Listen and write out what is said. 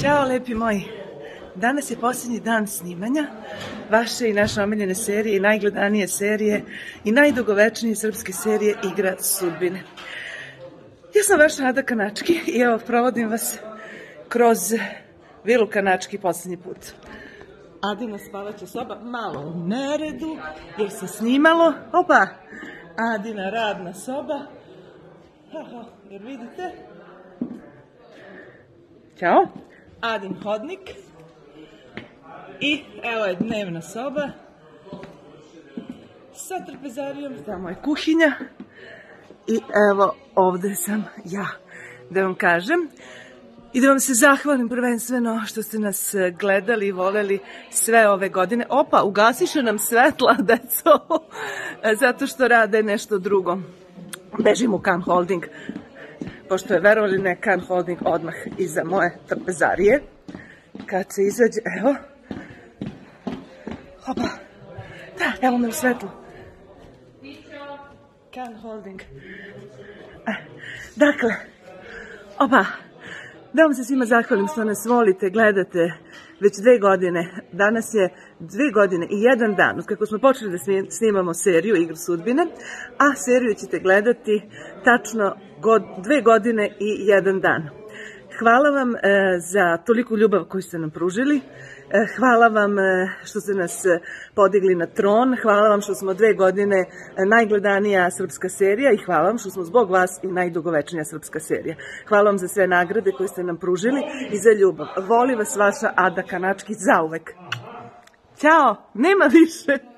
Ćao, lepi moji. Danas je posljednji dan snimanja vaše i naše omiljene serije i najgledanije serije i najdugovečnije srpske serije Igra sudbine. Ja sam vaša Ada Kanački i evo provodim vas kroz vilu Kanački posljednji put. Adina spavaća soba malo u neredu jer se snimalo. Opa, Adina radna soba. Aha, jer vidite? Ćao. Adin hodnik. I evo je dnevna soba sa trpezarijom, tamo je kuhinja i evo ovde sam ja, da vam kažem. I da vam se zahvalim prvenstveno što ste nas gledali i voleli sve ove godine. Opa, ugasiše nam svetla, deco, zato što rade nešto drugo. Bežim u Can Holding, pošto je verovali ne Can Holding odmah iza moje trpezarije. Kad se izađe, evo, Opa. Da, evo me u svetlu. Can holding. E, dakle, opa, da vam se svima zahvalim što nas volite, gledate već dve godine. Danas je dve godine i jedan dan, od kako smo počeli da snimamo seriju Igru sudbine, a seriju ćete gledati tačno god, dve godine i jedan dan. Hvala vam e, za toliku ljubav koju ste nam pružili. E, hvala vam e, što ste nas podigli na tron, hvala vam što smo dve godine najgledanija srpska serija i hvala vam što smo zbog vas i najdugovečnija srpska serija. Hvala vam za sve nagrade koje ste nam pružili i za ljubav. Voli vas vaša Ada Kanački zauvek. Ćao, nema više.